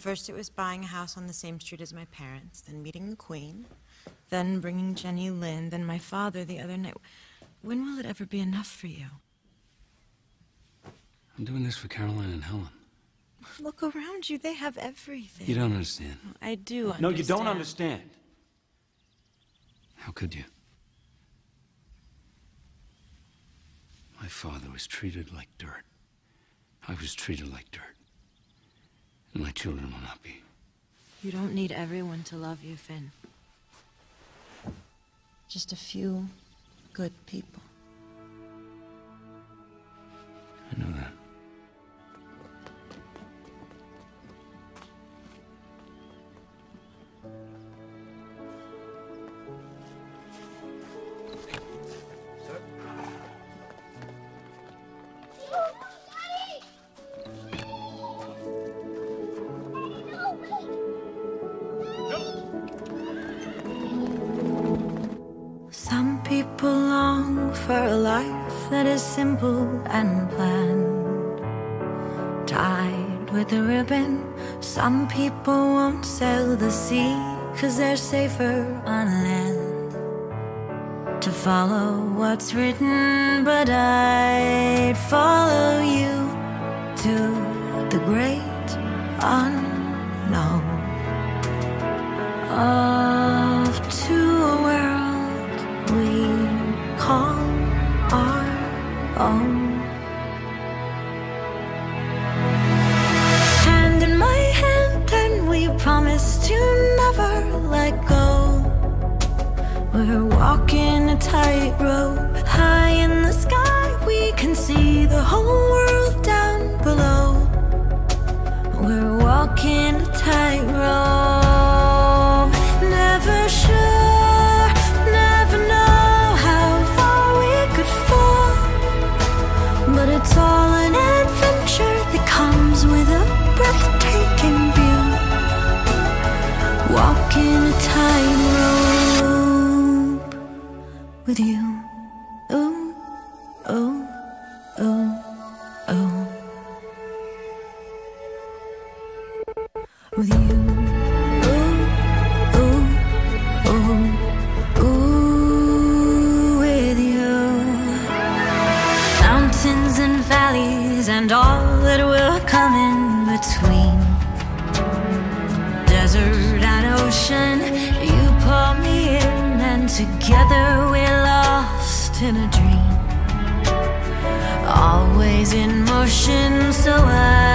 First, it was buying a house on the same street as my parents, then meeting the Queen, then bringing Jenny Lind, then my father the other night. When will it ever be enough for you? I'm doing this for Caroline and Helen. Look around you. They have everything. You don't understand. I do understand. No, you don't understand. How could you? My father was treated like dirt. I was treated like dirt. And my children will not be. You don't need everyone to love you, Phin. Just a few good people. I know that. For a life that is simple and planned. Tied with a ribbon, some people won't sail the sea, cause they're safer on land. To follow what's written, but I'd follow you to the great unknown. Off let go. We're walking a tightrope high in the sky. We can see the whole world down below. We're walking tightrope with you. Ooh, ooh, ooh, ooh. With you. Oh, oh, with you. Mountains and valleys and all that will come in between. Together we're lost in a dream. Always in motion, so I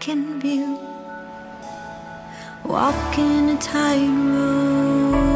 breathtaking view. Walking a tightrope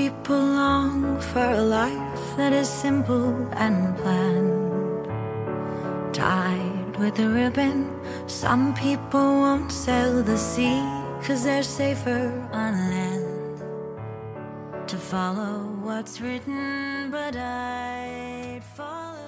people long for a life that is simple and planned. Tied with a ribbon, some people won't sail the sea, cause they're safer on land. To follow what's written, but I'd follow.